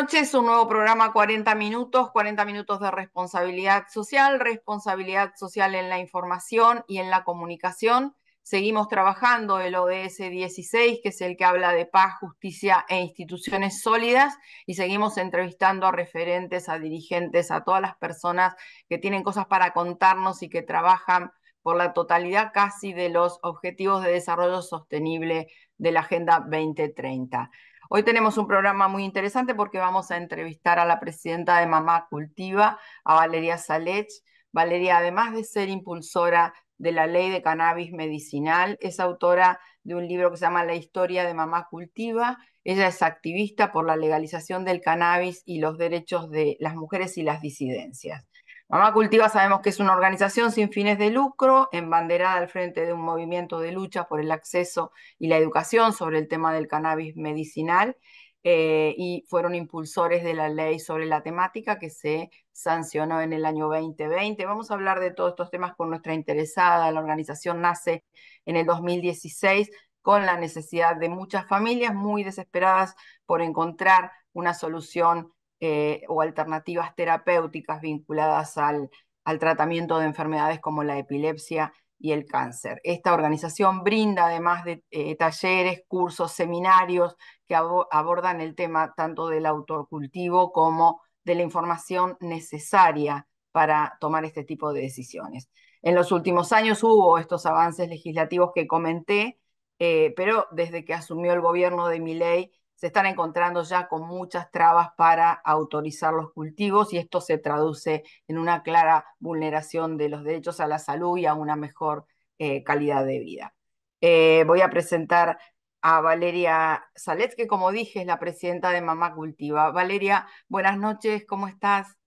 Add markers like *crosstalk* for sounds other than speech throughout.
Noches. Un nuevo programa 40 minutos, 40 minutos de responsabilidad social, responsabilidad social en la información y en la comunicación. Seguimos trabajando el ODS 16, que es el que habla de paz, justicia e instituciones sólidas, y seguimos entrevistando a referentes, a dirigentes, a todas las personas que tienen cosas para contarnos y que trabajan por la totalidad casi de los objetivos de desarrollo sostenible de la Agenda 2030. Hoy tenemos un programa muy interesante porque vamos a entrevistar a la presidenta de Mamá Cultiva, a Valeria Salech. Valeria, además de ser impulsora de la ley de cannabis medicinal, es autora de un libro que se llama La historia de Mamá Cultiva. Ella es activista por la legalización del cannabis y los derechos de las mujeres y las disidencias. Mamá Cultiva sabemos que es una organización sin fines de lucro, embanderada al frente de un movimiento de lucha por el acceso y la educación sobre el tema del cannabis medicinal eh, y fueron impulsores de la ley sobre la temática que se sancionó en el año 2020. Vamos a hablar de todos estos temas con nuestra interesada. La organización nace en el 2016 con la necesidad de muchas familias muy desesperadas por encontrar una solución eh, o alternativas terapéuticas vinculadas al, tratamiento de enfermedades como la epilepsia y el cáncer. Esta organización brinda además de eh, talleres, cursos, seminarios que abordan el tema tanto del autocultivo como de la información necesaria para tomar este tipo de decisiones. En los últimos años hubo estos avances legislativos que comenté, eh, pero desde que asumió el gobierno de Miley se están encontrando ya con muchas trabas para autorizar los cultivos y esto se traduce en una clara vulneración de los derechos a la salud y a una mejor eh, calidad de vida. Eh, voy a presentar a Valeria Salet, que como dije es la presidenta de Mamá Cultiva. Valeria, buenas noches, ¿cómo estás?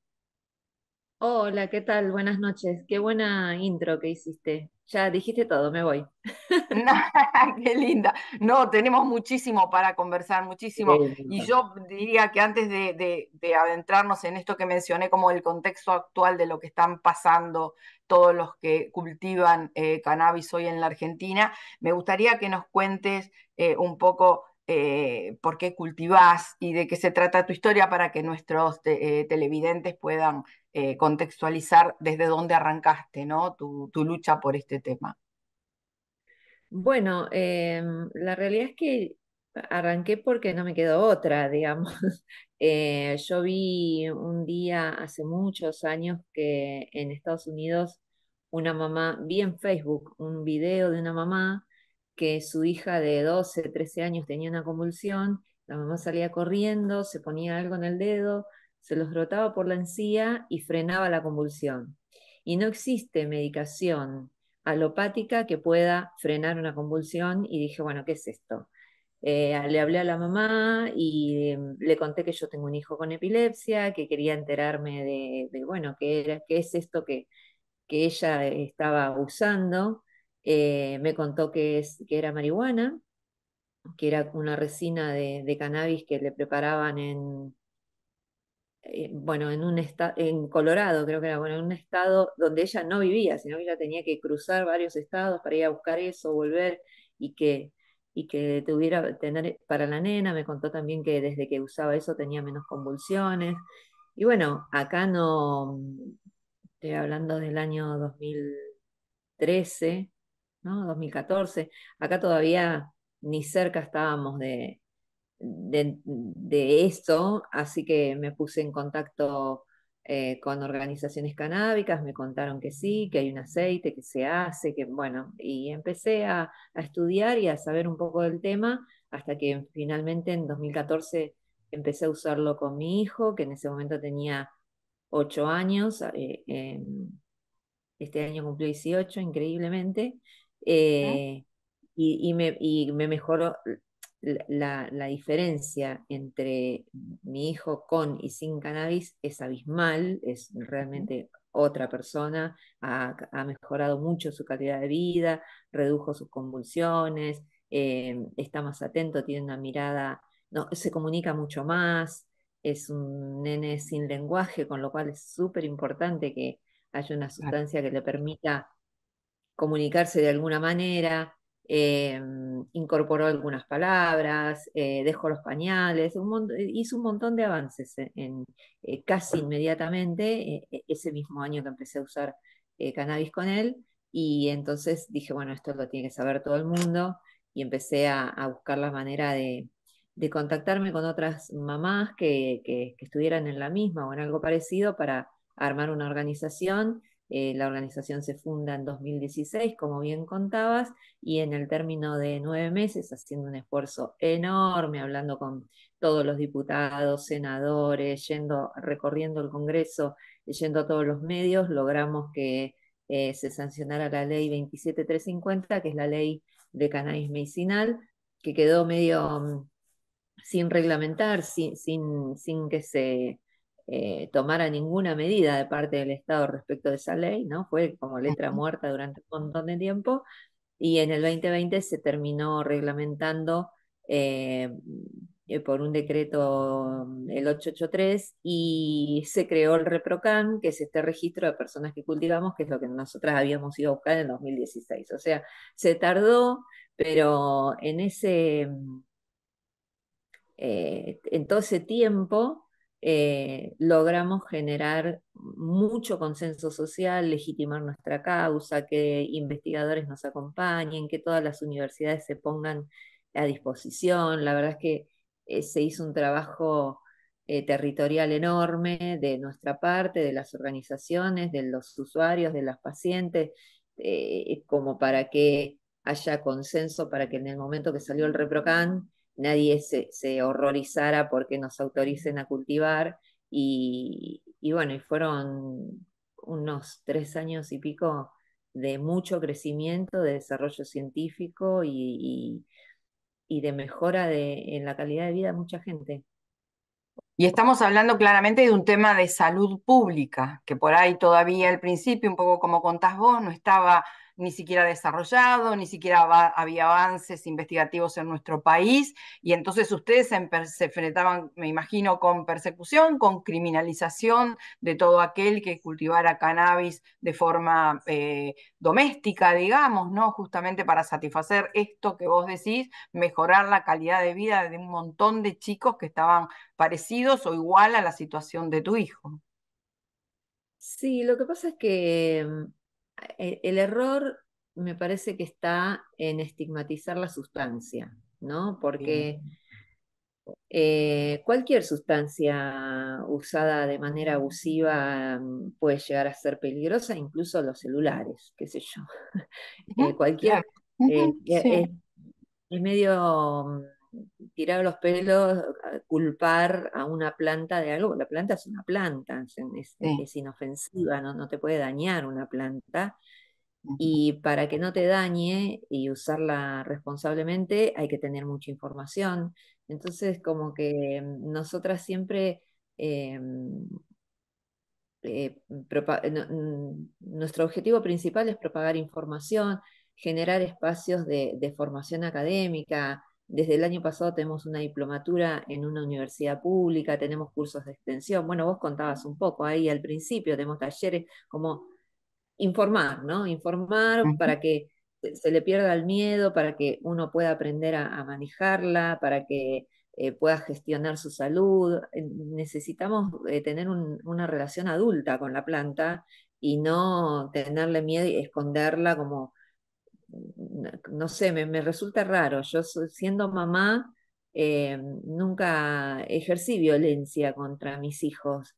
Hola, ¿qué tal? Buenas noches. Qué buena intro que hiciste. Ya dijiste todo, me voy. *laughs* *laughs* Qué linda. No, tenemos muchísimo para conversar, muchísimo. Y yo diría que antes de, adentrarnos en esto que mencioné como el contexto actual de lo que están pasando todos los que cultivan eh, cannabis hoy en la Argentina, me gustaría que nos cuentes eh, un poco eh, por qué cultivás y de qué se trata tu historia para que nuestros televidentes puedan contextualizar desde dónde arrancaste, ¿no? tu lucha por este tema. Bueno, em, la realidad es que arranqué porque no me quedó otra, digamos. *laughs* Eh, yo vi un día hace muchos años que en Estados Unidos una mamá, vi en Facebook un video de una mamá que su hija de 12, 13 años tenía una convulsión, la mamá salía corriendo, se ponía algo en el dedo, se los brotaba por la encía y frenaba la convulsión. Y no existe medicación alopática que pueda frenar una convulsión y dije, bueno, ¿qué es esto? Eh, le hablé a la mamá y em, le conté que yo tengo un hijo con epilepsia, que quería enterarme de, bueno, qué, es esto que, que ella estaba usando. Eh, me contó que, es, que era marihuana, que era una resina de cannabis que le preparaban en, eh, bueno, en un en Colorado, creo que era, bueno, en un estado donde ella no vivía, sino que ella tenía que cruzar varios estados para ir a buscar eso, volver y que, y que tuviera, tener para la nena, me contó también que desde que usaba eso tenía menos convulsiones. Y bueno, acá no, estoy hablando del año 2013, ¿no? 2014, acá todavía ni cerca estábamos de, de, esto, así que me puse en contacto eh, con organizaciones canábicas, me contaron que sí, que hay un aceite que se hace, que bueno, y empecé a, estudiar y a saber un poco del tema hasta que finalmente en 2014 empecé a usarlo con mi hijo, que en ese momento tenía 8 años, eh, este año cumplió 18, increíblemente, eh, y, me, y me mejoró la, diferencia entre mi hijo con y sin cannabis es abismal, es realmente otra persona, ha, mejorado mucho su calidad de vida, redujo sus convulsiones, eh, está más atento, tiene una mirada, no, se comunica mucho más, es un nene sin lenguaje, con lo cual es súper importante que haya una sustancia que le permita comunicarse de alguna manera. Em, incorporó algunas palabras, eh, dejó los pañales, hizo un montón de avances en, eh, casi inmediatamente, e, ese mismo año que empecé a usar cannabis con él, y entonces dije, bueno, esto lo tiene que saber todo el mundo, y empecé a, buscar la manera de, contactarme con otras mamás que, que estuvieran en la misma o en algo parecido para armar una organización eh, la organización se funda en 2016, como bien contabas, y en el término de nueve meses, haciendo un esfuerzo enorme, hablando con todos los diputados, senadores, yendo, recorriendo el Congreso, yendo a todos los medios, logramos que eh, se sancionara la ley 27350, que es la ley de cannabis medicinal, que quedó medio mm, sin reglamentar, sin, sin que se eh, tomara ninguna medida de parte del Estado respecto de esa ley, ¿no? Fue como letra muerta durante un montón de tiempo y en el 2020 se terminó reglamentando eh, eh, por un decreto el 883 y se creó el ReproCan, que es este registro de personas que cultivamos, que es lo que nosotras habíamos ido a buscar en 2016. O sea, se tardó, pero en ese... en todo ese tiempo eh, logramos generar mucho consenso social, legitimar nuestra causa, que investigadores nos acompañen, que todas las universidades se pongan a disposición. La verdad es que eh, se hizo un trabajo eh, territorial enorme de nuestra parte, de las organizaciones, de los usuarios, de las pacientes, como para que haya consenso, para que en el momento que salió el ReproCan, nadie se, horrorizara porque nos autoricen a cultivar. Y, bueno, y fueron unos tres años y pico de mucho crecimiento, de desarrollo científico y, de mejora de, en la calidad de vida de mucha gente. Y estamos hablando claramente de un tema de salud pública, que por ahí todavía al principio, un poco como contás vos, no estaba ni siquiera desarrollado, ni siquiera había avances investigativos en nuestro país, y entonces ustedes se, enfrentaban, me imagino, con persecución, con criminalización de todo aquel que cultivara cannabis de forma eh, doméstica, digamos, ¿no? Justamente para satisfacer esto que vos decís, mejorar la calidad de vida de un montón de chicos que estaban parecidos o igual a la situación de tu hijo. Sí, lo que pasa es que el error me parece que está en estigmatizar la sustancia, ¿no? Porque eh, cualquier sustancia usada de manera abusiva mm, puede llegar a ser peligrosa, incluso los celulares, qué sé yo. *laughs* Eh, cualquier... Eh, es, medio mm, tirar los pelos, culpar a una planta de algo, la planta es una planta, es, inofensiva, ¿no? no te puede dañar una planta. Y para que no te dañe y usarla responsablemente hay que tener mucha información. Entonces, como que nosotras siempre, eh, eh, mm, nuestro objetivo principal es propagar información, generar espacios de, de, formación académica. Desde el año pasado tenemos una diplomatura en una universidad pública, tenemos cursos de extensión. Bueno, vos contabas un poco ahí al principio, tenemos talleres como informar, ¿no? Informar para que se le pierda el miedo, para que uno pueda aprender a, manejarla, para que eh, pueda gestionar su salud. Necesitamos eh, tener una relación adulta con la planta y no tenerle miedo y esconderla como, no sé, me, me resulta raro. Yo siendo mamá, eh, nunca ejercí violencia contra mis hijos.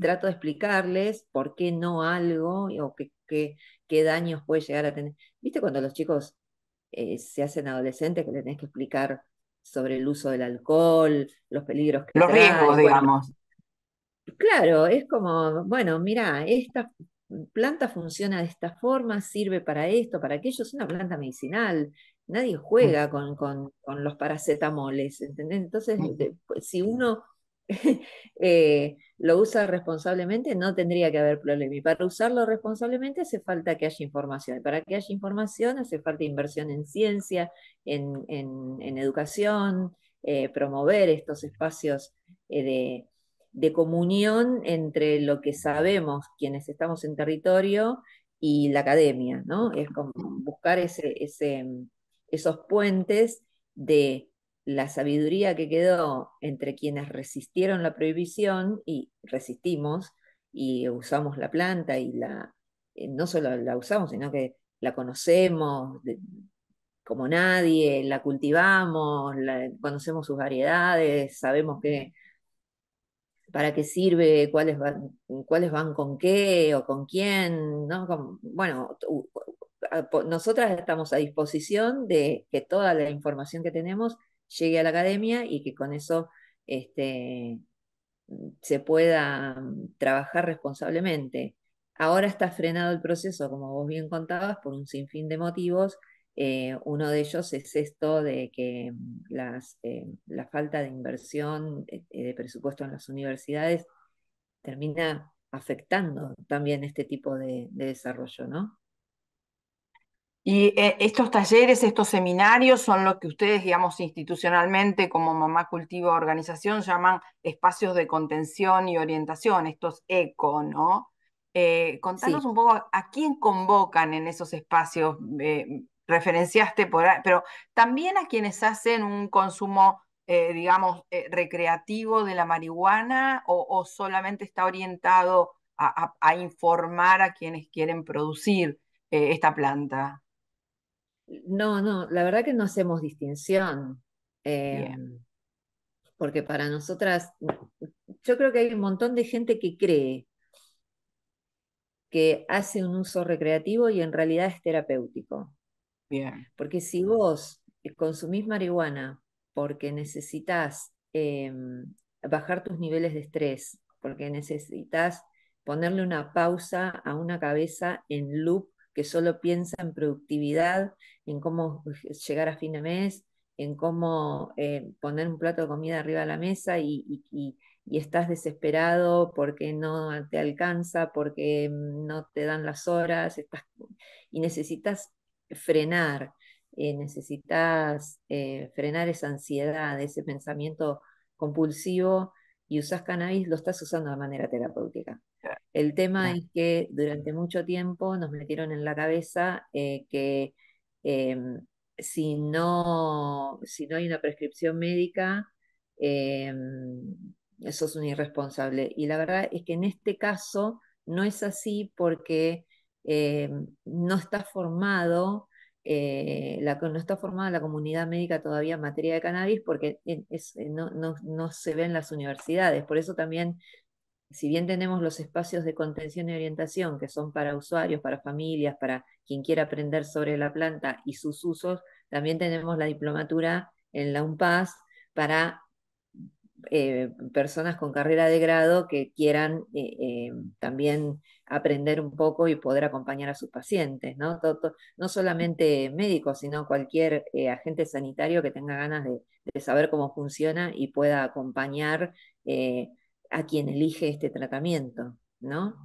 trato de explicarles por qué no algo o qué, qué, daños puede llegar a tener. ¿Viste cuando los chicos eh, se hacen adolescentes que le tenés que explicar sobre el uso del alcohol, los peligros que Los riesgos, digamos. Claro, es como, bueno, mira, esta planta funciona de esta forma, sirve para esto, para aquello, es una planta medicinal, nadie juega con, los paracetamoles, ¿entendés? Entonces, pues, si uno *laughs* eh, lo usa responsablemente, no tendría que haber problema. Y para usarlo responsablemente hace falta que haya información. Para que haya información hace falta inversión en ciencia, en, educación, eh, promover estos espacios eh, de, comunión entre lo que sabemos quienes estamos en territorio y la academia, ¿no? Es como buscar ese, ese esos puentes de la sabiduría que quedó entre quienes resistieron la prohibición y resistimos y usamos la planta y la, eh, no solo la usamos, sino que la conocemos como nadie, la cultivamos, conocemos sus variedades, sabemos que, para qué sirve, cuáles van, cuáles van con qué o con quién, ¿no? bueno, nosotras estamos a disposición de que toda la información que tenemos llegue a la academia y que con eso este, se pueda mm, trabajar responsablemente. Ahora está frenado el proceso, como vos bien contabas, por un sinfín de motivos. Eh, uno de ellos es esto de que mm, las, eh, la falta de inversión eh, de presupuesto en las universidades termina afectando también este tipo de, de desarrollo, ¿no? Y estos talleres, estos seminarios son lo que ustedes, digamos, institucionalmente como Mamá Cultiva Organización llaman espacios de contención y orientación, estos ECO, ¿no? Eh, contanos un poco a quién convocan en esos espacios, eh, referenciaste por ahí, pero también a quienes hacen un consumo, digamos, recreativo de la marihuana o, solamente está orientado a informar a quienes quieren producir esta planta. No, no, la verdad que no hacemos distinción. Em, porque para nosotras, yo creo que hay un montón de gente que cree que hace un uso recreativo y en realidad es terapéutico. Bien. Porque si vos consumís marihuana porque necesitas em, bajar tus niveles de estrés, porque necesitas ponerle una pausa a una cabeza en loop que solo piensa en productividad, en cómo llegar a fin de mes, en cómo eh, poner un plato de comida arriba de la mesa y, estás desesperado porque no te alcanza, porque no te dan las horas, estás, y necesitas frenar, eh, necesitas eh, frenar esa ansiedad, ese pensamiento compulsivo y usas cannabis, lo estás usando de manera terapéutica. El tema es que durante mucho tiempo nos metieron en la cabeza eh, que em, si, no, si no hay una prescripción médica, em, eso es un irresponsable. Y la verdad es que en este caso no es así porque em, no está formado eh, la, no está formada la comunidad médica todavía en materia de cannabis porque no, no, se ve en las universidades. Por eso también si bien tenemos los espacios de contención y orientación que son para usuarios, para familias, para quien quiera aprender sobre la planta y sus usos, también tenemos la diplomatura en la UNPAS para eh, personas con carrera de grado que quieran eh, eh, también aprender un poco y poder acompañar a sus pacientes, ¿no? no solamente médicos, sino cualquier agente sanitario que tenga ganas de, saber cómo funciona y pueda acompañar a quien elige este tratamiento, ¿no?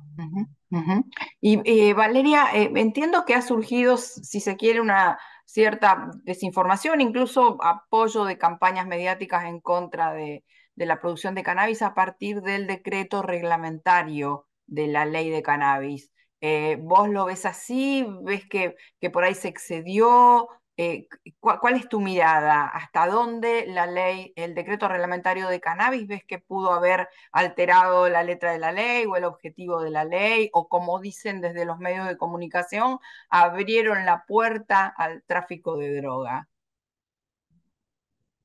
Y Valeria, entiendo que ha surgido, si se quiere, una cierta desinformación, incluso apoyo de campañas mediáticas en contra de, la producción de cannabis a partir del decreto reglamentario de la ley de cannabis. Eh, ¿Vos lo ves así? ¿Ves que, que por ahí se excedió? Eh, ¿cuál, es tu mirada? ¿Hasta dónde la ley, el decreto reglamentario de cannabis, ves que pudo haber alterado la letra de la ley o el objetivo de la ley? O como dicen desde los medios de comunicación, abrieron la puerta al tráfico de droga.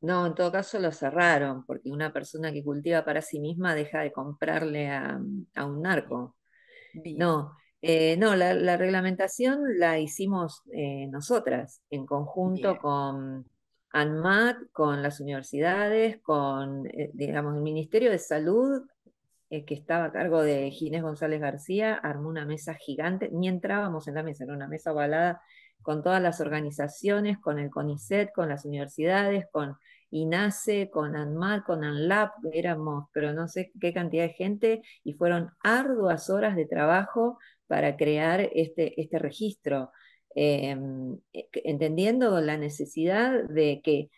No, en todo caso lo cerraron, porque una persona que cultiva para sí misma deja de comprarle a, un narco. No, eh, no, la, reglamentación la hicimos eh, nosotras, en conjunto con ANMAT, con las universidades, con, eh, digamos, el Ministerio de Salud, que estaba a cargo de Ginés González García, armó una mesa gigante, ni entrábamos en la mesa, era una mesa ovalada con todas las organizaciones, con el CONICET, con las universidades, con INACE, con ANMAT, con ANLAP, éramos, pero no sé qué cantidad de gente, y fueron arduas horas de trabajo para crear este, este registro, em, e, entendiendo la necesidad de que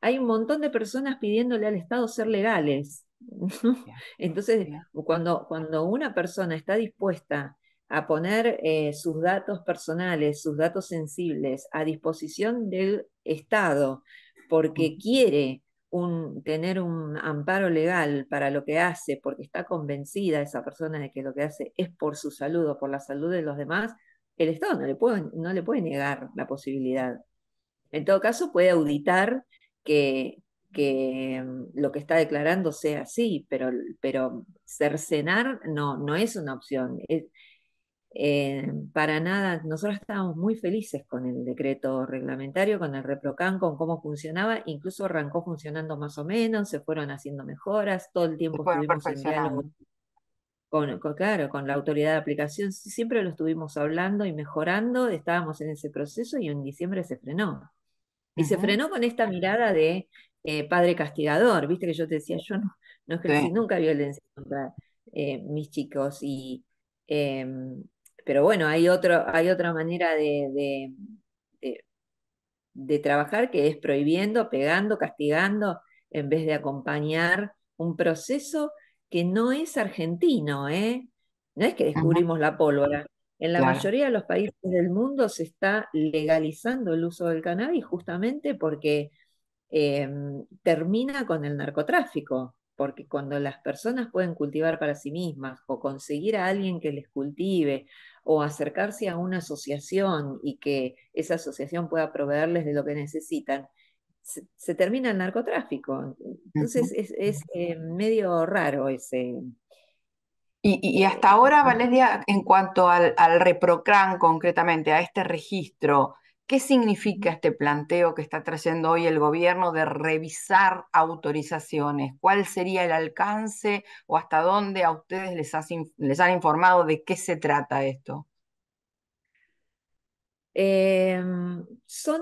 hay un montón de personas pidiéndole al Estado ser legales. *laughs* Entonces, cuando, cuando una persona está dispuesta a poner eh, sus datos personales, sus datos sensibles a disposición del Estado, porque quiere tener un amparo legal para lo que hace, porque está convencida esa persona de que lo que hace es por su salud o por la salud de los demás, el Estado no le puede, no le puede negar la posibilidad. En todo caso, puede auditar que, que mm, lo que está declarando sea así, pero, pero cercenar no, no es una opción. Eh, para nada, nosotros estábamos muy felices con el decreto reglamentario, con el ReproCan, con cómo funcionaba, incluso arrancó funcionando más o menos, se fueron haciendo mejoras, todo el tiempo estuvimos en diálogo con, claro, con la autoridad de aplicación, siempre lo estuvimos hablando y mejorando, estábamos en ese proceso y en diciembre se frenó. Y se frenó con esta mirada de eh, padre castigador, viste que yo te decía, yo no, no ejercí nunca violencia contra eh, mis chicos y em, pero bueno, hay, otro, hay otra manera de, de, trabajar que es prohibiendo, pegando, castigando, en vez de acompañar un proceso que no es argentino, ¿eh? No es que descubrimos la pólvora. En la mayoría de los países del mundo se está legalizando el uso del cannabis justamente porque em, termina con el narcotráfico porque cuando las personas pueden cultivar para sí mismas o conseguir a alguien que les cultive o acercarse a una asociación y que esa asociación pueda proveerles de lo que necesitan, se, termina el narcotráfico. Entonces es, eh, medio raro ese... Y, hasta ahora, Valeria, en cuanto al, al ReproCran concretamente, a este registro, ¿Qué significa este planteo que está trayendo hoy el gobierno de revisar autorizaciones? ¿Cuál sería el alcance o hasta dónde a ustedes les, les han informado de qué se trata esto? Em,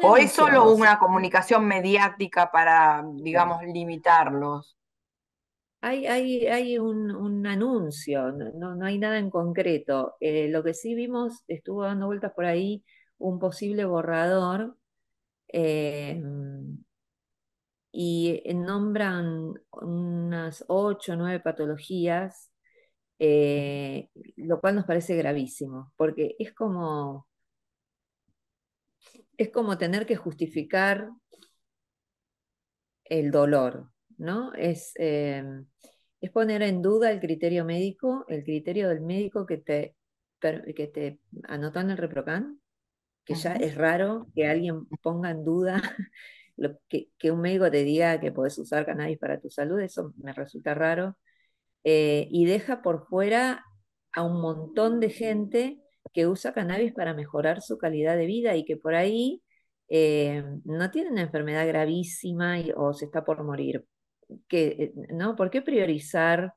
¿O es solo una comunicación mediática para, digamos, limitarlos? Hay, hay, hay un, anuncio, no, no, hay nada en concreto. Eh, lo que sí vimos, estuvo dando vueltas por ahí, un posible borrador eh, y nombran unas ocho o nueve patologías, eh, lo cual nos parece gravísimo, porque es como, es como tener que justificar el dolor, ¿no? Es, eh, es poner en duda el criterio médico, el criterio del médico que te, que te anotó en el ReproCan, que ya es raro que alguien ponga en duda *laughs* lo que, un médico te diga que podés usar cannabis para tu salud, eso me resulta raro, eh, y deja por fuera a un montón de gente que usa cannabis para mejorar su calidad de vida y que por ahí eh, no tiene una enfermedad gravísima o se está por morir. Que, eh, ¿no? ¿Por qué priorizar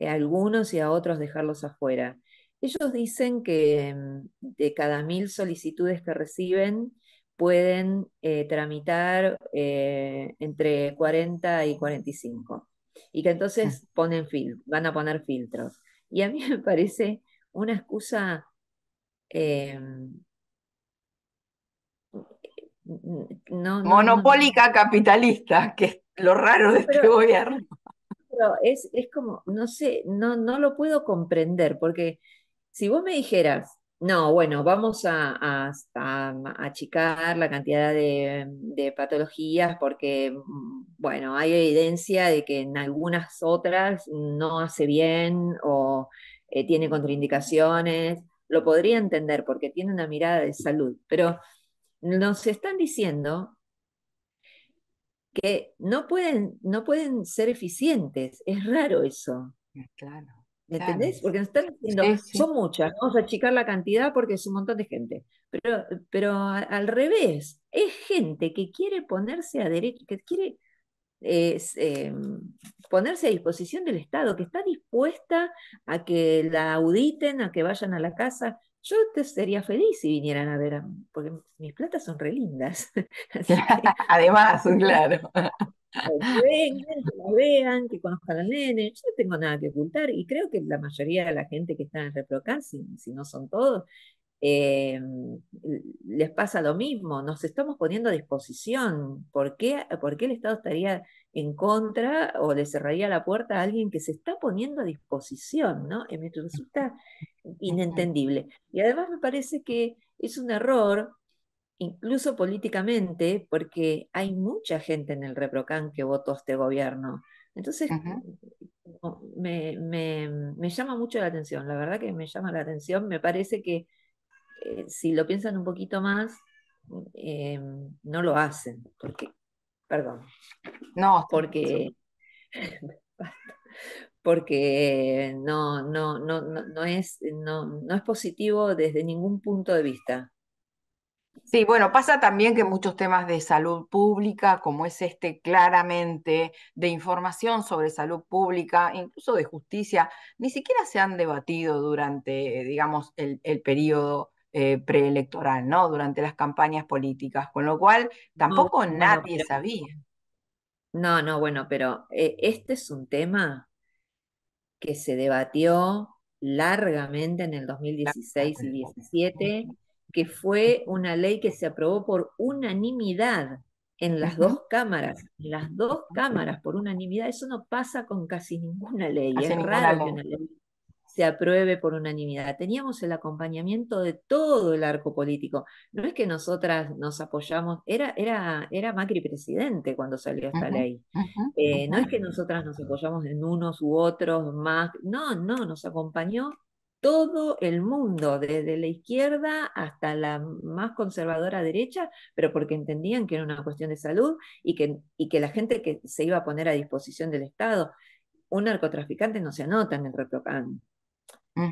a algunos y a otros dejarlos afuera? Ellos dicen que mm, de cada mil solicitudes que reciben pueden eh, tramitar eh, entre 40 y 45 y que entonces ponen fil van a poner filtros. Y a mí me parece una excusa eh, monopólica capitalista, que es lo raro de este gobierno. *laughs* Pero es, es como, no sé, no, no lo puedo comprender, porque si vos me dijeras, no, bueno, vamos a, achicar la cantidad de, patologías porque, mm, bueno, hay evidencia de que en algunas otras no hace bien o eh, tiene contraindicaciones, lo podría entender porque tiene una mirada de salud, pero nos están diciendo que no pueden, no pueden ser eficientes. Es raro eso. Claro. ¿Me entendés? Porque nos están diciendo, son muchas, vamos a achicar la cantidad porque es un montón de gente. Pero, pero al revés, es gente que quiere ponerse a derecho, que quiere em, ponerse a disposición del Estado, que está dispuesta a que la auditen, a que vayan a la casa. Yo te sería feliz si vinieran a ver, porque mis platas son re lindas. *laughs* *laughs* Además, claro que vengan, que la vean, que conozcan al nene. Yo no tengo nada que ocultar y creo que la mayoría de la gente que está en Reprocan, si, no son todos, eh, les pasa lo mismo, nos estamos poniendo a disposición. ¿Por qué, ¿Por qué el Estado estaría en contra o le cerraría la puerta a alguien que se está poniendo a disposición? ¿no? me resulta inentendible. Y además me parece que es un error, incluso políticamente, porque hay mucha gente en el ReproCan que votó este gobierno. Entonces, me, me, llama mucho la atención, la verdad que me llama la atención, me parece que eh, si lo piensan un poquito más, eh, no lo hacen, porque, perdón, no, porque, *laughs* porque no, no, no, no, es, no, no es positivo desde ningún punto de vista. Sí, bueno, pasa también que muchos temas de salud pública, como es este claramente de información sobre salud pública, incluso de justicia, ni siquiera se han debatido durante, digamos, el, el periodo eh, preelectoral, ¿no? Durante las campañas políticas, con lo cual tampoco nadie sabía. No, no, bueno, pero eh, este es un tema que se debatió largamente en el 2016 y 2017, que fue una ley que se aprobó por unanimidad en las dos cámaras, en las dos cámaras por unanimidad. Eso no pasa con casi ninguna ley. es raro que una ley se apruebe por unanimidad. Teníamos el acompañamiento de todo el arco político. No es que nosotras nos apoyamos, era, era, era Macri presidente cuando salió esta ley. Eh, no es que nosotras nos apoyamos en unos u otros más, no, no, nos acompañó todo el mundo, desde la izquierda hasta la más conservadora derecha, pero porque entendían que era una cuestión de salud y que, y que la gente que se iba a poner a disposición del Estado, un narcotraficante no se anota en el ReproCan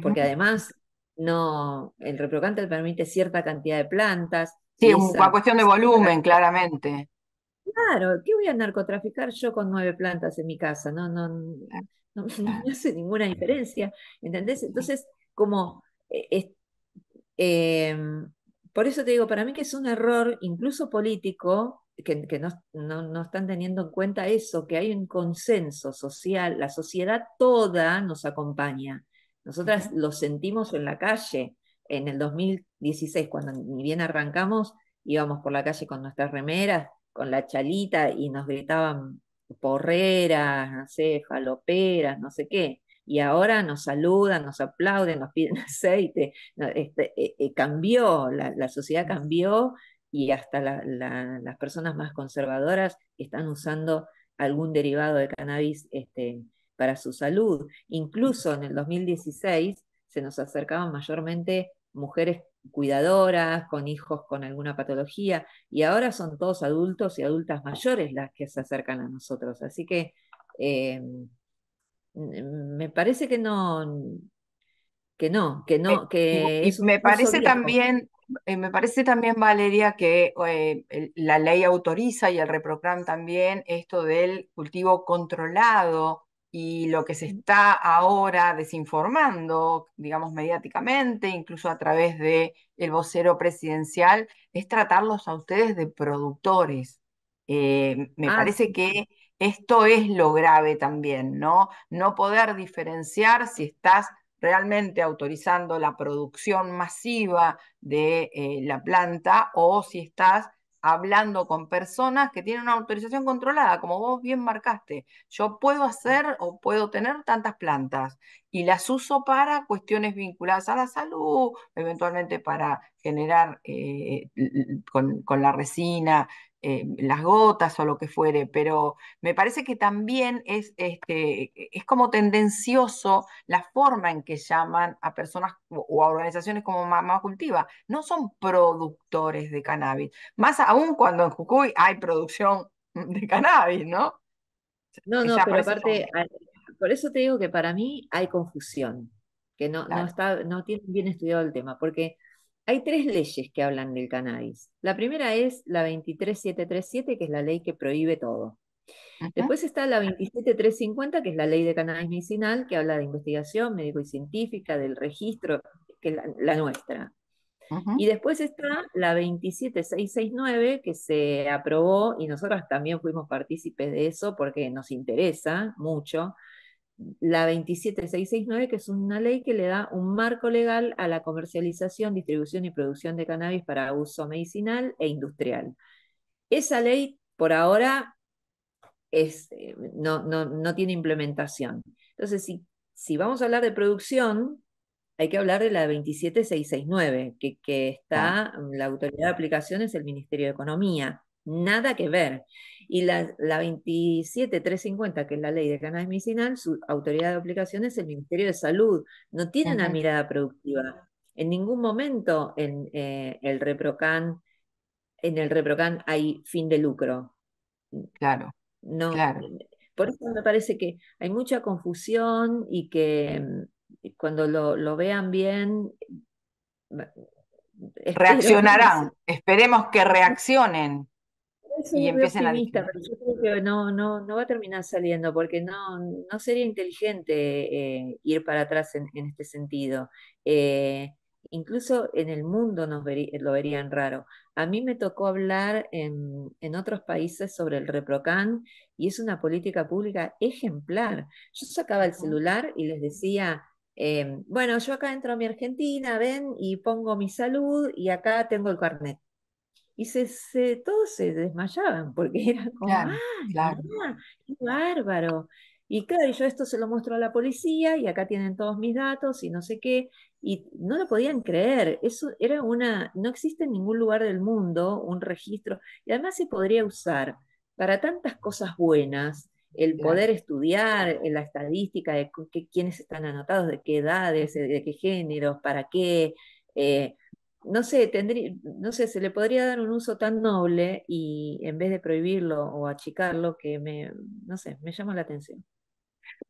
porque además no, el reprocante le permite cierta cantidad de plantas. Sí, una cuestión de volumen, claramente. Claro, ¿qué voy a narcotraficar yo con nueve plantas en mi casa? No, no, no, *laughs* hace ninguna diferencia, ¿entendés? Entonces, como, eh, em, por eso te digo, para mí que es un error, incluso político, que, no, no, están teniendo en cuenta eso, que hay un consenso social, la sociedad toda nos acompaña. Nosotras lo sentimos en la calle. En el 2016, cuando ni bien arrancamos, íbamos por la calle con nuestras remeras, con la chalita y nos gritaban porreras, no sé, faloperas, no sé qué. Y ahora nos saludan, nos aplauden, nos piden *laughs* aceite. Este, eh, eh, cambió, la, sociedad cambió y hasta las personas más conservadoras están usando algún derivado de cannabis este, para su salud. Incluso en el 2016 se nos acercaban mayormente mujeres cuidadoras, con hijos con alguna patología, y ahora son todos adultos y adultas mayores las que se acercan a nosotros. Así que eh, me parece que no, que no, que no, que y, me parece también, eh, me parece también, Valeria, que eh, la ley autoriza y el reprogram también esto del cultivo controlado y lo que se está ahora desinformando, digamos, mediáticamente, incluso a través de el vocero presidencial, es tratarlos a ustedes de productores. Eh, me ah, parece que esto es lo grave también, ¿no? No poder diferenciar si estás realmente autorizando la producción masiva de eh, la planta o si estás hablando con personas que tienen una autorización controlada, como vos bien marcaste. Yo puedo hacer o puedo tener tantas plantas y las uso para cuestiones vinculadas a la salud, eventualmente para generar eh, con, con, la resina eh, las gotas o lo que fuere, pero me parece que también es, este, es como tendencioso la forma en que llaman a personas o, a organizaciones como Mamá Cultiva. No son productores de cannabis, más aún cuando en Jujuy hay producción de cannabis, ¿no? No, no, pero aparte, por eso te digo que para mí hay confusión, que no, no, está, no tienen bien estudiado el tema, porque hay tres leyes que hablan del cannabis. La primera es la 23737, que es la ley que prohíbe todo. Después está la 27350, que es la ley de cannabis medicinal, que habla de investigación médico y científica, del registro, que es la, nuestra. Y después está la 27669, que se aprobó y nosotros también fuimos partícipes de eso porque nos interesa mucho, la 27669, que es una ley que le da un marco legal a la comercialización, distribución y producción de cannabis para uso medicinal e industrial. Esa ley, por ahora, es, eh, no, no, tiene implementación. Entonces, si, si vamos a hablar de producción, hay que hablar de la 27669, que, que está, la autoridad de aplicación es el Ministerio de Economía. Nada que ver. Y la, la 27350, que es la ley de cannabis medicinal, su autoridad de aplicación es el Ministerio de Salud. No tiene una mirada productiva. En ningún momento en eh, el ReproCan, en el ReproCan hay fin de lucro. Claro. No, claro. Por eso me parece que hay mucha confusión y que cuando lo, vean bien. Reaccionarán. *laughs* Esperemos que reaccionen y empiecen a pero yo creo que no, no, no va a terminar saliendo porque no, no sería inteligente eh, ir para atrás en, este sentido. Eh, incluso en el mundo nos lo verían raro. A mí me tocó hablar en, en, otros países sobre el ReproCan y es una política pública ejemplar. Yo sacaba el celular y les decía, eh, bueno, yo acá entro a mi Argentina, ven y pongo mi salud y acá tengo el carnet y se, todos se desmayaban porque *laughs* era como, ¡ah, qué bárbaro! Y claro, yo esto se lo muestro a la policía y acá tienen todos mis datos y no sé qué, y no lo podían creer. Eso era una, no existe en ningún lugar del mundo un registro, y además se podría usar para tantas cosas buenas, el poder estudiar la estadística de quiénes están anotados, de qué edades, de qué géneros, para qué. Eh, no sé, tendría, no sé, se le podría dar un uso tan noble y en vez de prohibirlo o achicarlo, que me, no sé, me llama la atención.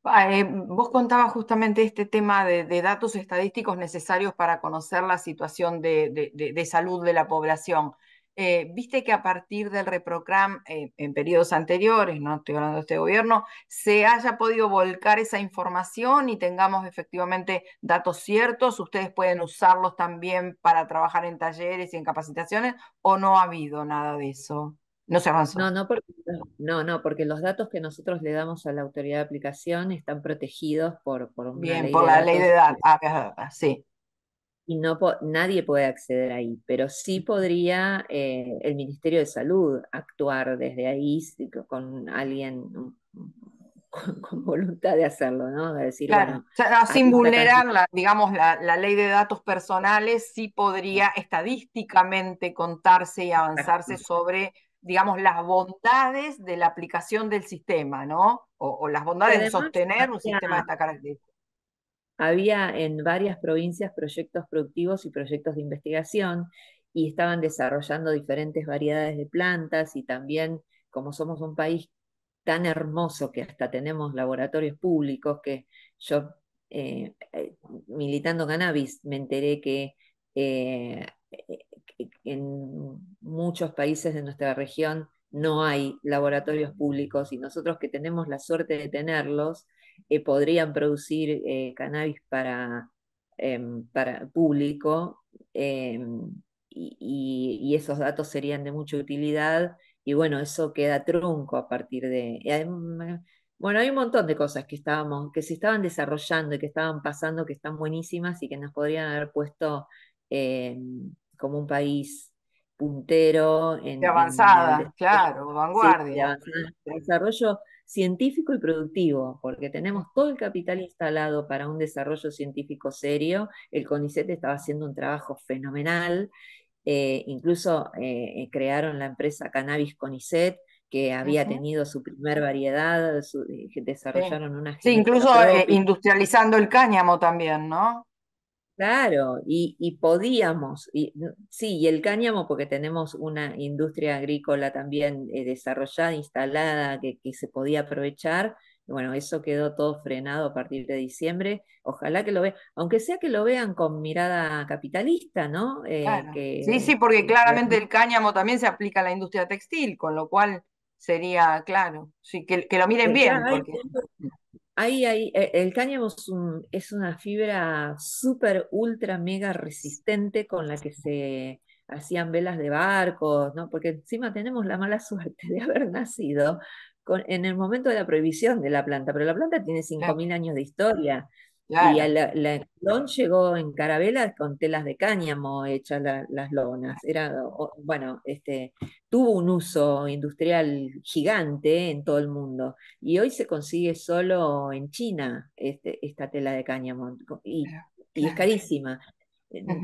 Ah, eh, vos contabas justamente este tema de, datos estadísticos necesarios para conocer la situación de salud de la población. Eh, viste que a partir del reprogram eh, en periodos anteriores, no estoy hablando de este gobierno, se haya podido volcar esa información y tengamos efectivamente datos ciertos, ustedes pueden usarlos también para trabajar en talleres y en capacitaciones, o no ha habido nada de eso. No se avanzó. No, no, porque, no, no, porque los datos que nosotros le damos a la autoridad de aplicación están protegidos por, por Bien, por la ley de datos. Ah, sí y no nadie puede acceder ahí, pero sí podría eh, el Ministerio de Salud actuar desde ahí con alguien con, voluntad de hacerlo, ¿no? De decir, claro, sin vulnerar, la, digamos, la, ley de datos personales, sí podría estadísticamente contarse y avanzarse sobre, digamos, las bondades de la aplicación del sistema, ¿no? O, las bondades de sostener un sistema de esta característica había en varias provincias proyectos productivos y proyectos de investigación y estaban desarrollando diferentes variedades de plantas y también como somos un país tan hermoso que hasta tenemos laboratorios públicos que yo eh, eh, militando cannabis me enteré que eh, en muchos países de nuestra región no hay laboratorios públicos y nosotros que tenemos la suerte de tenerlos, eh, podrían producir eh, cannabis para, em, para público em, y, esos datos serían de mucha utilidad y bueno, eso queda trunco a partir de... bueno, hay un montón de cosas que estábamos, que se estaban desarrollando y que estaban pasando, que están buenísimas y que nos podrían haber puesto em, como un país puntero en, de avanzada, claro, vanguardia. desarrollo científico y productivo, porque tenemos todo el capital instalado para un desarrollo científico serio. El CONICET estaba haciendo un trabajo fenomenal. Eh, incluso eh, crearon la empresa Cannabis CONICET, que había tenido su primer variedad, eh, desarrollaron una... Sí, incluso industrializando el cáñamo también, ¿no? Claro, y, podíamos, y, sí, y el cáñamo porque tenemos una industria agrícola también eh, desarrollada, instalada, que, se podía aprovechar. Bueno, eso quedó todo frenado a partir de diciembre. Ojalá que lo vean, aunque sea que lo vean con mirada capitalista, ¿no? Eh, sí, sí, porque claramente el cáñamo también se aplica a la industria textil, con lo cual sería, claro, sí, que, lo miren bien. Porque... Ahí, ahí, e, el cáñamo es, una fibra súper, ultra, mega resistente con la que se hacían velas de barcos, ¿no? Porque encima tenemos la mala *laughs* suerte de haber nacido en el momento de la prohibición de la planta, pero la planta tiene 5.000 años de historia. Y la, la llegó en carabelas con telas de cáñamo hechas las lonas. Era, bueno, este, tuvo un uso industrial gigante en todo el mundo. Y hoy se consigue solo en China este, esta tela de cáñamo. Y, es carísima.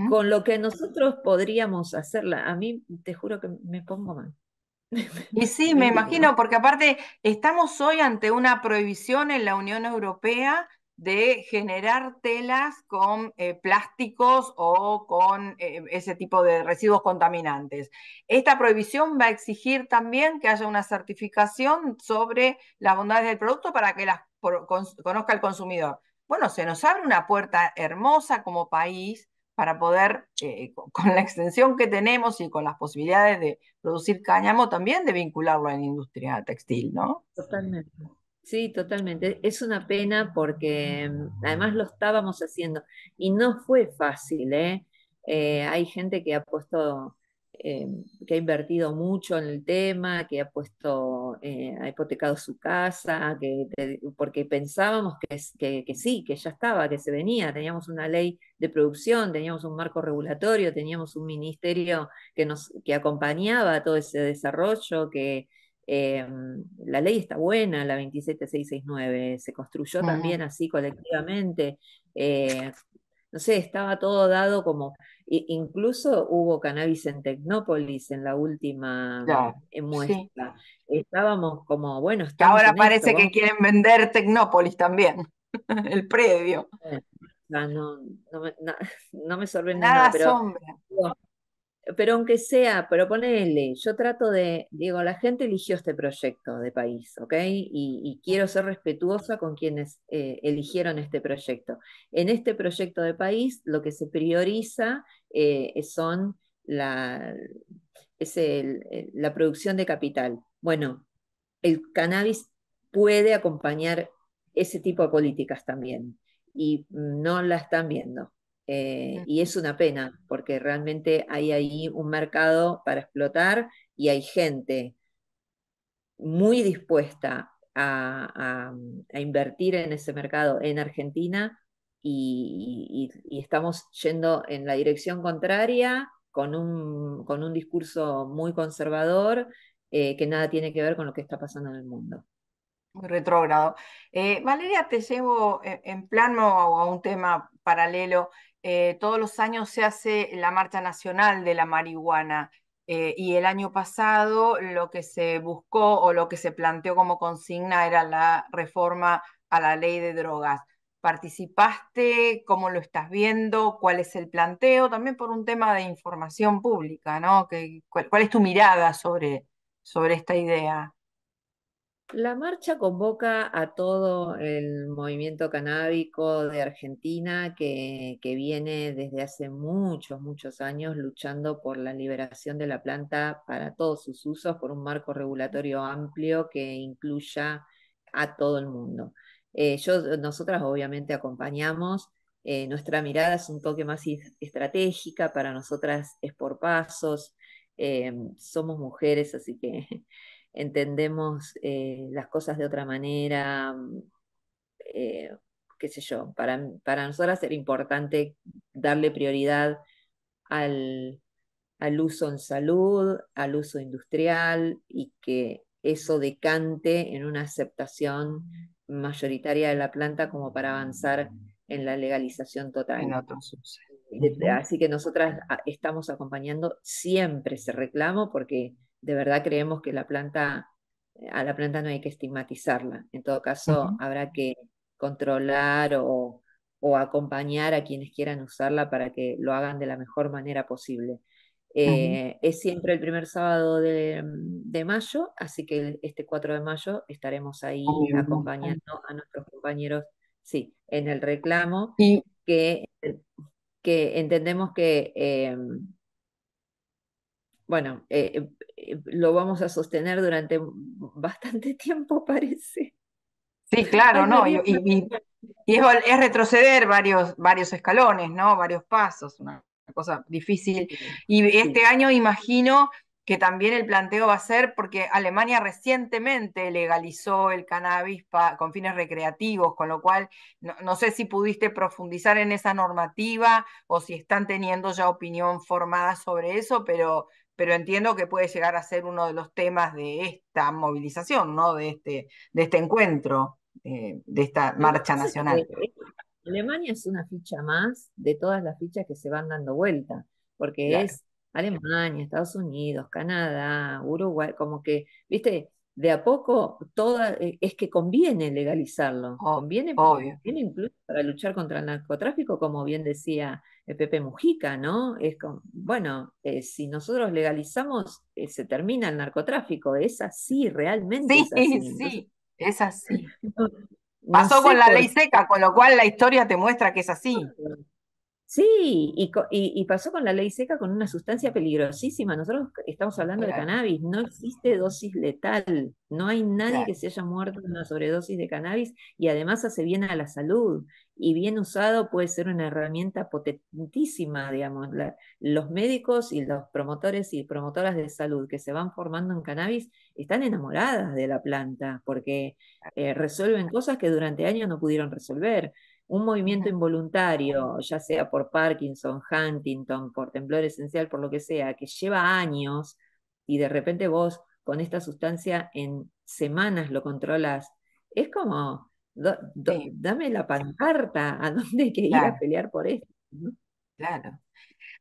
Con lo que nosotros podríamos hacerla, a mí te juro que me pongo mal. Y sí, *laughs* me imagino, porque aparte estamos hoy ante una prohibición en la Unión Europea de generar telas con eh, plásticos o con eh, ese tipo de residuos contaminantes. Esta prohibición va a exigir también que haya una certificación sobre las bondades del producto para que las conozca el consumidor. Bueno, se nos abre una puerta hermosa como país para poder, eh, con la extensión que tenemos y con las posibilidades de producir cáñamo, también de vincularlo en la industria textil, ¿no? Totalmente. Sí, totalmente. Es una pena porque mm, además lo estábamos haciendo y no fue fácil, ¿eh? eh hay gente que ha puesto, eh, que ha invertido mucho en el tema, que ha puesto, eh, ha hipotecado su casa, que, porque pensábamos que, que, sí, que ya estaba, que se venía, teníamos una ley de producción, teníamos un marco regulatorio, teníamos un ministerio que nos, que acompañaba todo ese desarrollo, que Em, la ley está buena, la 27669, se construyó también así colectivamente. Eh, no sé, estaba todo dado como, incluso hubo cannabis en Tecnópolis en la última muestra. Estábamos como, bueno, ahora parece que quieren vender Tecnópolis también, *laughs* el predio. no, no, *laughs* no, me sorprende nada, pero pero aunque sea, pero ponele, yo trato de, digo, la gente eligió este proyecto de país, ¿ok? Y, quiero ser respetuosa con quienes eh, eligieron este proyecto. En este proyecto de país, lo que se prioriza eh, son la, es la producción de capital. Bueno, el cannabis puede acompañar ese tipo de políticas también y no la están viendo. Eh, y es una pena, porque realmente hay ahí un mercado para explotar y hay gente muy dispuesta a, invertir en ese mercado en Argentina y, estamos yendo en la dirección contraria con un, con un discurso muy conservador eh, que nada tiene que ver con lo que está pasando en el mundo. Retrógrado. Eh, Valeria, te llevo en plano a un tema paralelo. Eh, todos los años se hace la Marcha Nacional de la Marihuana eh, y el año pasado lo que se buscó o lo que se planteó como consigna era la reforma a la ley de drogas. ¿Participaste? ¿Cómo lo estás viendo? ¿Cuál es el planteo? También por un tema de información pública, ¿no? cuál, es tu mirada sobre, sobre esta idea? La marcha convoca a todo el movimiento canábico de Argentina que, viene desde hace muchos, muchos años luchando por la liberación de la planta para todos sus usos, por un marco regulatorio amplio que incluya a todo el mundo. Eh, nosotras obviamente acompañamos, eh, nuestra mirada es un toque más estratégica, para nosotras es por pasos, eh, somos mujeres, así que entendemos eh, las cosas de otra manera, mm, eh, qué sé yo, para, para nosotras era importante darle prioridad al, uso en salud, al uso industrial y que eso decante en una aceptación mayoritaria de la planta como para avanzar en la legalización total. Así que nosotras ah, estamos acompañando siempre ese reclamo porque de verdad creemos que la planta, a la planta no hay que estigmatizarla. En todo caso, habrá que controlar o, acompañar a quienes quieran usarla para que lo hagan de la mejor manera posible. Eh, es siempre el primer sábado de, mayo, así que este 4 de mayo estaremos ahí acompañando a nuestros compañeros, sí, en el reclamo, que, que entendemos que, eh, bueno, eh, lo vamos a sostener durante bastante *laughs* tiempo, parece. Sí, claro, ¿no? Y, es, retroceder varios, varios escalones, ¿no? Varios pasos, una cosa difícil. Y este año imagino que también el planteo va a ser porque Alemania recientemente legalizó el cannabis con fines recreativos, con lo cual no, sé si pudiste profundizar en esa normativa o si están teniendo ya opinión formada sobre eso, pero, pero entiendo que puede llegar a ser uno de los temas de esta movilización, ¿no? de, este, de este encuentro, eh, de esta marcha nacional. Alemania es una ficha más de todas las fichas que se van dando vuelta, porque es Alemania, Estados Unidos, Canadá, Uruguay, como que, viste, de a poco toda, eh, es que conviene legalizarlo, conviene, conviene, incluso para luchar contra el narcotráfico, como bien decía Pepe Mujica, ¿no? Es como, bueno, eh, si nosotros legalizamos, eh, se termina el narcotráfico, es así, realmente. Sí, es así. sí, es así. Pasó con la ley seca, con lo cual la historia te muestra que es así. Sí, y, pasó con la ley seca con una sustancia peligrosísima. Nosotros estamos hablando de cannabis, no existe dosis letal, no hay nadie que se haya muerto de una sobredosis de cannabis y además hace bien a la salud y bien usado puede ser una herramienta potentísima, digamos. los médicos y los promotores y promotoras de salud que se van formando en cannabis están enamoradas de la planta porque eh, resuelven cosas que durante años no pudieron resolver un movimiento involuntario, ya sea por Parkinson, Huntington, por temblor esencial, por lo que sea, que lleva años y de repente vos con esta sustancia en semanas lo controlas, es como, dame la pancarta, ¿a dónde hay que ir a pelear por esto? Claro.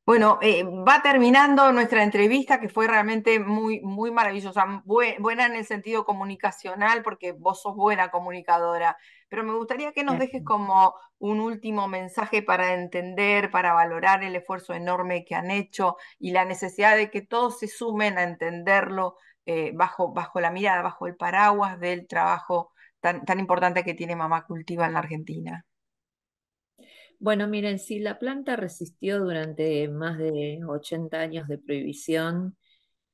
Bueno, eh, va terminando nuestra entrevista, que fue realmente muy, muy maravillosa, buena en el sentido comunicacional, porque vos sos buena comunicadora, pero me gustaría que nos dejes como un último mensaje para entender, para valorar el esfuerzo enorme que han hecho y la necesidad de que todos se sumen a entenderlo eh, bajo, bajo la mirada, bajo el paraguas del trabajo tan, tan importante que tiene Mamá Cultiva en la Argentina. Bueno, miren, si la planta resistió durante más de 80 años de prohibición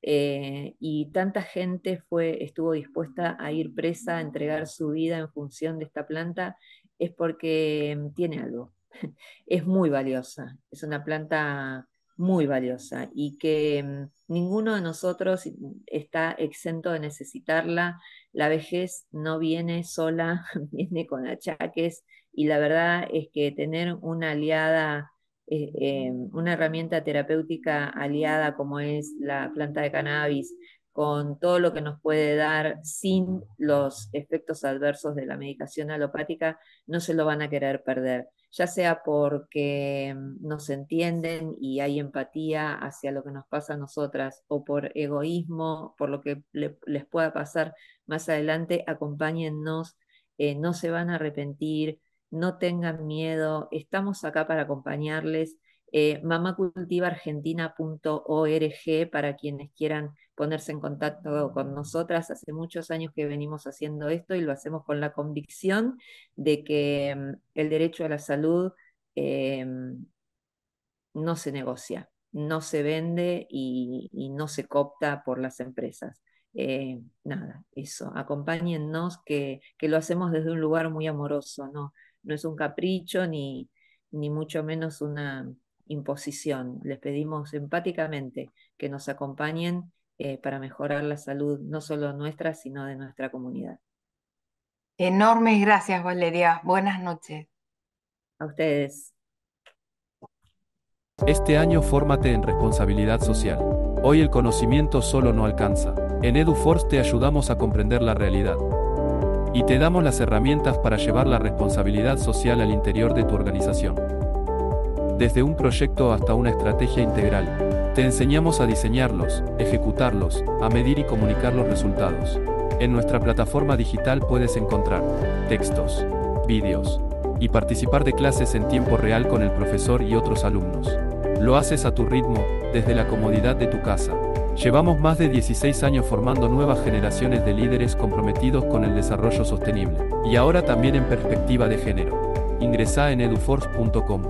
eh, y tanta gente fue, estuvo dispuesta a ir presa, a entregar su vida en función de esta planta, es porque tiene algo. *laughs* Es muy valiosa, es una planta muy valiosa y que mm, ninguno de nosotros está exento de necesitarla. La vejez no viene sola, *laughs* viene con achaques y la verdad es que tener una aliada, eh, eh, una herramienta terapéutica aliada como es la planta de cannabis, con todo lo que nos puede dar sin los efectos adversos de la medicación alopática, no se lo van a querer perder, ya sea porque mm, nos entienden y hay empatía hacia lo que nos pasa a nosotras, o por egoísmo, por lo que les pueda pasar más adelante, acompáñennos, eh, no se van a arrepentir, no tengan miedo, estamos acá para acompañarles. Eh, mamacultivaargentina.org para quienes quieran ponerse en contacto con nosotras. Hace muchos años que venimos haciendo esto y lo hacemos con la convicción de que mm, el derecho a la salud em, no se negocia, no se vende y, no se copta por las empresas. Eh, nada, eso, acompáñennos que, que, lo hacemos desde un lugar muy amoroso, ¿no? No es un capricho ni, ni mucho menos una imposición. Les pedimos empáticamente que nos acompañen eh, para mejorar la salud no solo nuestra, sino de nuestra comunidad. Enormes gracias, Valeria. Buenas noches. A ustedes. Este año fórmate en responsabilidad social. Hoy el conocimiento solo no alcanza. En EduForce te ayudamos a comprender la realidad y te damos las herramientas para llevar la responsabilidad social al interior de tu organización. Desde un proyecto hasta una estrategia integral, te enseñamos a diseñarlos, ejecutarlos, a medir y comunicar los resultados. En nuestra plataforma digital puedes encontrar textos, vídeos y participar de clases en tiempo real con el profesor y otros alumnos. Lo haces a tu ritmo, desde la comodidad de tu casa. Llevamos más de 16 años formando nuevas generaciones de líderes comprometidos con el desarrollo sostenible, y ahora también en perspectiva de género. Ingresa en eduforce.com.